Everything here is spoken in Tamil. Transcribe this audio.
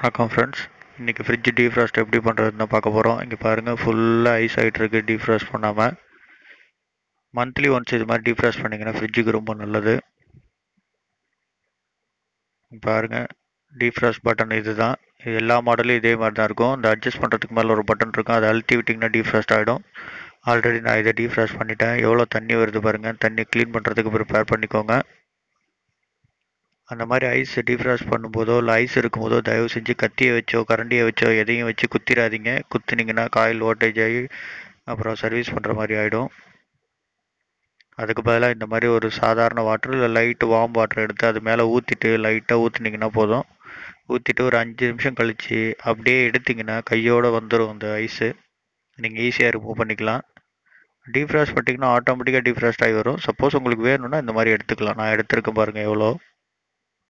வணக்கம் ஃப்ரெண்ட்ஸ் இன்றைக்கி ஃப்ரிட்ஜ் டீஃப்ராஸ்ட் எப்படி பண்ணுறதுன்னு பார்க்க போகிறோம் இங்கே பாருங்கள் ஃபுல்லாக ஐஸ் ஆகிட்டு இருக்குது டீஃப்ராஸ்ட் பண்ணாமல் மந்த்லி ஒன்ஸ் இது மாதிரி டீஃப்ராஸ்ட் பண்ணிங்கன்னா ஃப்ரிட்ஜுக்கு ரொம்ப நல்லது. பாருங்கள் டீஃப்ராஸ்ட் பட்டன் இது தான் இது எல்லா மாடலும் இதே மாதிரி தான் இருக்கும். இந்த அட்ஜஸ்ட் பண்ணுறதுக்கு மேலே ஒரு பட்டன் இருக்கும். அதை அழுத்தி விட்டிங்கன்னா டீஃப்ராஸ்ட் ஆகிடும் ஆல்ரெடி நான் இதை டீஃப்ராஸ்ட் பண்ணிட்டேன். எவ்வளோ தண்ணி வருது பாருங்கள் தண்ணி க்ளீன் பண்ணுறதுக்கு ப்ரிப்பேர் பண்ணிக்கோங்க. அந்த மாதிரி ஐஸ் டீஃப்ராஸ்ட் பண்ணும்போதோ இல்லை ஐஸ் இருக்கும்போதோ தயவு செஞ்சு கத்தியை வச்சோ கரண்டியை வச்சோ எதையும் வச்சு குத்திராதீங்க குத்துனீங்கன்னா காயில் ஓட்டேஜ் ஆகி அப்புறம் சர்வீஸ் பண்ணுற மாதிரி ஆகிடும் அதுக்கு பதிலாக இந்த மாதிரி ஒரு சாதாரண வாட்டர் இல்லை லைட்டு வார்ம் வாட்டர் எடுத்து அது மேலே ஊற்றிட்டு லைட்டாக ஊற்றுனீங்கன்னா போதும். ஊற்றிட்டு ஒரு அஞ்சு நிமிஷம் கழித்து அப்படியே எடுத்திங்கன்னா கையோடு வந்துடும் அந்த ஐஸு நீங்கள் ஈஸியாக ரிமூவ் பண்ணிக்கலாம். டீஃப்ராஸ்ட் பண்ணிட்டீங்கன்னா ஆட்டோமேட்டிக்காக டீஃப்ராஸ்ட் ஆகி வரும். சப்போஸ் உங்களுக்கு வேணும்னா இந்த மாதிரி எடுத்துக்கலாம். நான் எடுத்திருக்கேன் பாருங்கள் எவ்வளோ.